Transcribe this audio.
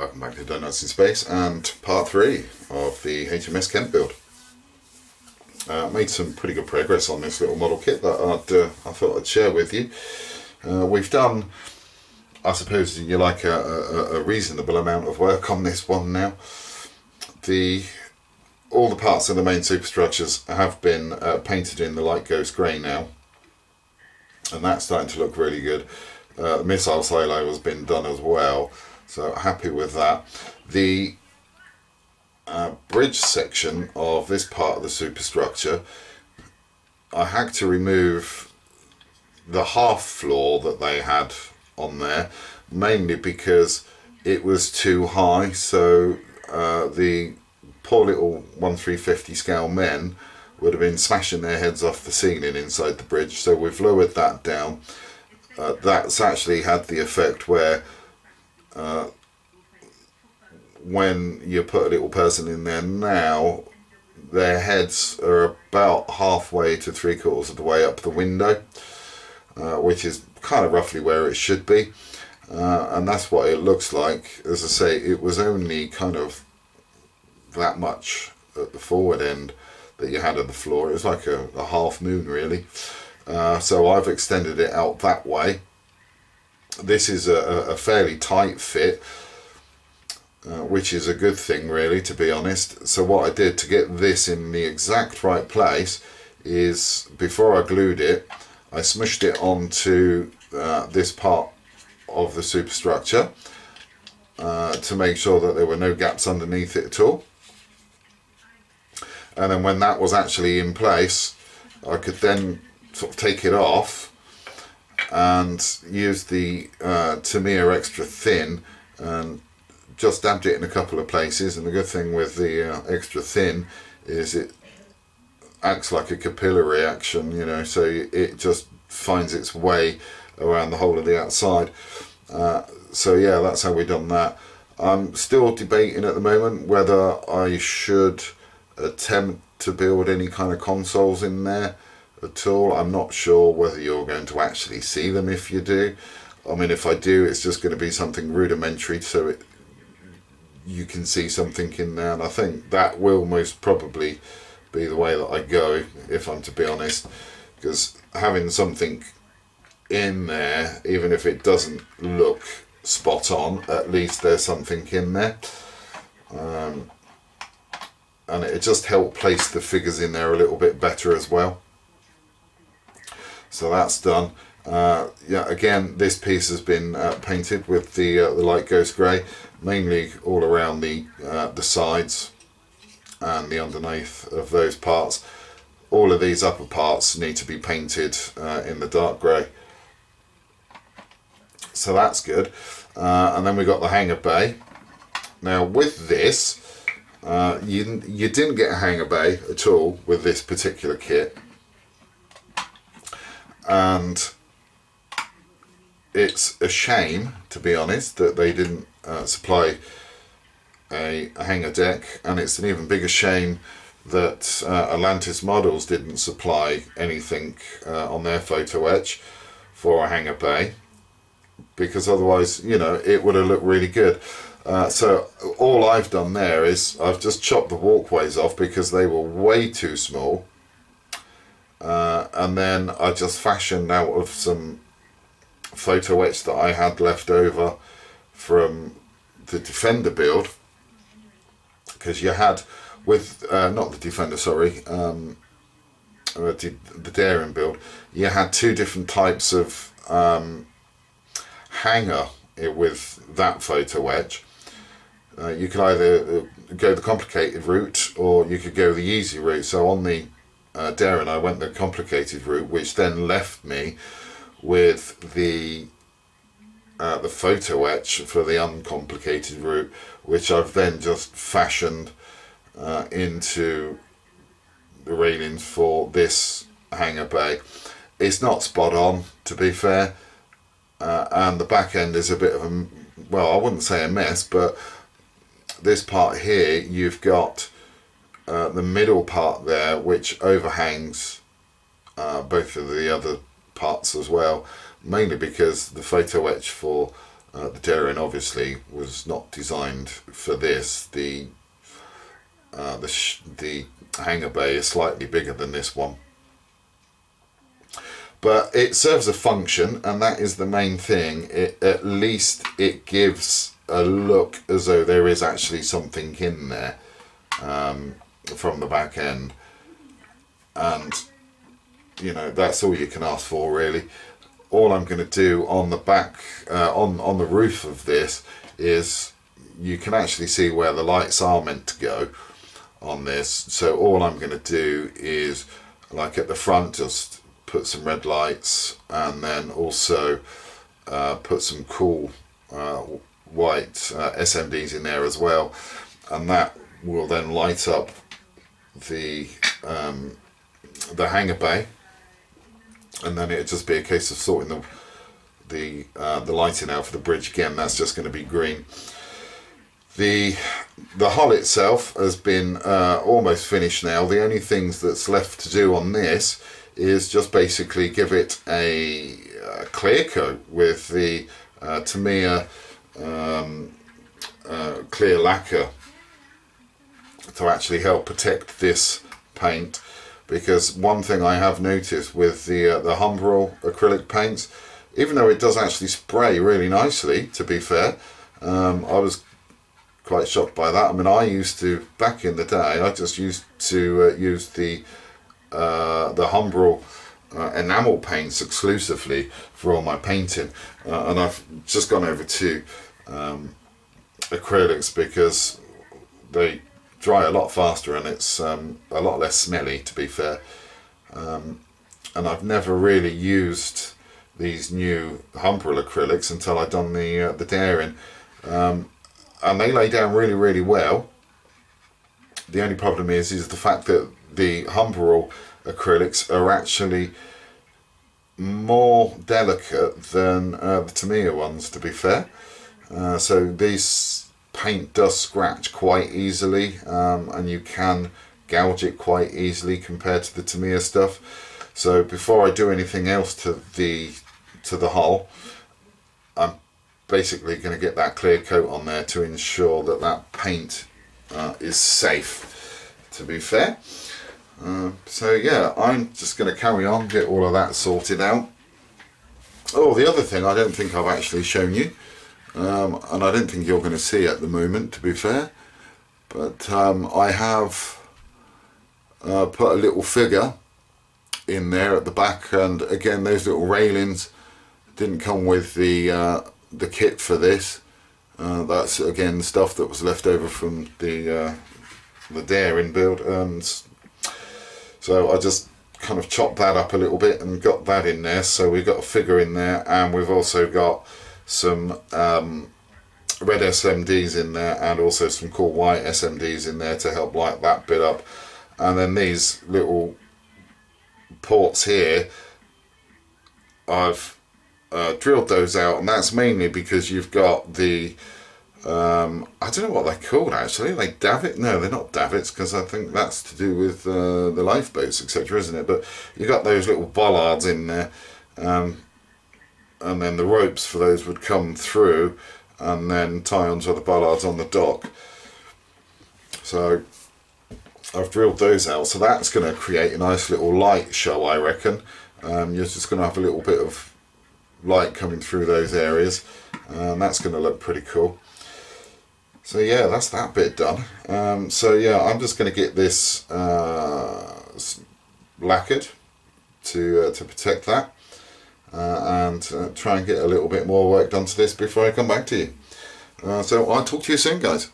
Welcome back to Doughnuts in Space and part three of the HMS Kent build. Uh, made some pretty good progress on this little model kit that I'd, uh, I thought I'd share with you. Uh, we've done, I suppose you like, a, a, a, reasonable amount of work on this one now. The All the parts of the main superstructures have been uh, painted in the light ghost grey now and that's starting to look really good. Uh, the missile silo has been done as well so happy with that. The uh, bridge section of this part of the superstructure, I had to remove the half floor that they had on there, mainly because it was too high. So uh, the poor little 1350 scale men would have been smashing their heads off the ceiling inside the bridge. So we've lowered that down. Uh, that's actually had the effect where uh, when you put a little person in there now, their heads are about halfway to three quarters of the way up the window, uh, which is kind of roughly where it should be. Uh, and that's what it looks like. As I say, it was only kind of that much at the forward end that you had of the floor. It was like a, a half moon, really. Uh, so I've extended it out that way this is a, a fairly tight fit uh, which is a good thing really to be honest. So what I did to get this in the exact right place is before I glued it I smushed it onto uh, this part of the superstructure uh, to make sure that there were no gaps underneath it at all. And then when that was actually in place I could then sort of take it off and used the uh, Tamiya extra thin and just dabbed it in a couple of places. And the good thing with the uh, extra thin is it acts like a capillary action you know so it just finds its way around the whole of the outside. Uh, so yeah that's how we done that. I'm still debating at the moment whether I should attempt to build any kind of consoles in there at all. I'm not sure whether you're going to actually see them if you do. I mean, if I do, it's just going to be something rudimentary so it, you can see something in there. And I think that will most probably be the way that I go, if I'm to be honest. Because having something in there, even if it doesn't look spot on, at least there's something in there. Um, and it just helped place the figures in there a little bit better as well so that's done. Uh, yeah again this piece has been uh, painted with the uh, the light ghost grey mainly all around the uh, the sides and the underneath of those parts. All of these upper parts need to be painted uh, in the dark grey. So that's good. Uh, and then we got the hangar bay. Now with this you, you didn't get a hangar bay at all with this particular kit and it's a shame, to be honest, that they didn't uh, supply a, a, hangar deck, and it's an even bigger shame that uh, Atlantic Models didn't supply anything uh, on their photo etch for a hangar bay, because otherwise, you know, it would have looked really good. Uh, so all I've done there is I've just chopped the walkways off because they were way too small and then I just fashioned out of some photo etch that I had left over from the Defender build. Because you had with uh, not the Defender sorry um, uh, the, the Daring build you had two different types of um, hangar with that photo etch. Uh, you could either uh, go the complicated route or you could go the easy route. So on the uh, Daring, I went the complicated route, which then left me with the uh, the photo etch for the uncomplicated route, which I've then just fashioned uh, into the railings for this hangar bay. It's not spot on, to be fair, uh, and the back end is a bit of a well, I wouldn't say a mess, but this part here, you've got uh, the middle part there which overhangs uh, both of the other parts as well mainly because the photo etch for Uh, the Daring obviously was not designed for this. The uh, the the hangar bay is slightly bigger than this one, but it serves a function, and that is the main thing. It at least it gives a look as though there is actually something in there um, from the back end, and you know that's all you can ask for really. All I'm going to do on the back uh, on on the roof of this is you can actually see where the lights are meant to go on this. So all I'm going to do is like at the front just put some red lights and then also uh, put some cool uh, white uh, SMDs in there as well. And that will then light up the um, the hangar bay and then it'd just be a case of sorting the the uh, the lighting out for the bridge. Again that's just going to be green. The the hull itself has been uh, almost finished now. The only things that's left to do on this is just basically give it a, a clear coat with the uh, Tamiya um, uh, clear lacquer to actually help protect this paint because one thing I have noticed with the uh, the Humbrol acrylic paints, even though it does actually spray really nicely, to be fair, um, I was quite shocked by that. I mean, I used to back in the day, I just used to uh, use the uh, the Humbrol uh, enamel paints exclusively for all my painting, uh, and I've just gone over to um, acrylics because they dry a lot faster and it's um, a lot less smelly to be fair. Um, and I've never really used these new Humbrol acrylics until I'd done the uh, the Daring um, and they lay down really really well. The only problem is is the fact that the Humbrol acrylics are actually more delicate than uh, the Tamiya ones to be fair. Uh, so these paint does scratch quite easily um, and you can gouge it quite easily compared to the Tamiya stuff. So before I do anything else to the to the hull I'm basically going to get that clear coat on there to ensure that that paint uh, is safe to be fair. Uh, so yeah I'm just going to carry on get all of that sorted out. Oh the other thing I don't think I've actually shown you um, and I don't think you're going to see at the moment to be fair. But um, I have uh, put a little figure in there at the back and again those little railings didn't come with the uh, the kit for this. Uh, that's again stuff that was left over from the uh, the Daring build and so I just kind of chopped that up a little bit and got that in there. So we've got a figure in there and we've also got some um, red SMDs in there and also some cool white SMDs in there to help light that bit up. And then these little ports here I've uh, drilled those out. And that's mainly because you've got the um, I don't know what they're called actually. Like davit? No they're not davits because I think that's to do with uh, the lifeboats etc isn't it? But you've got those little bollards in there. Um, and then the ropes for those would come through and then tie onto the bollards on the dock. So I've drilled those out, so that's going to create a nice little light show, I reckon. Um, you're just going to have a little bit of light coming through those areas, and that's going to look pretty cool. So yeah, that's that bit done. Um, so yeah, I'm just going to get this uh, lacquered to uh, to protect that and uh, try and get a little bit more work done to this before I come back to you. Uh, so I'll talk to you soon guys.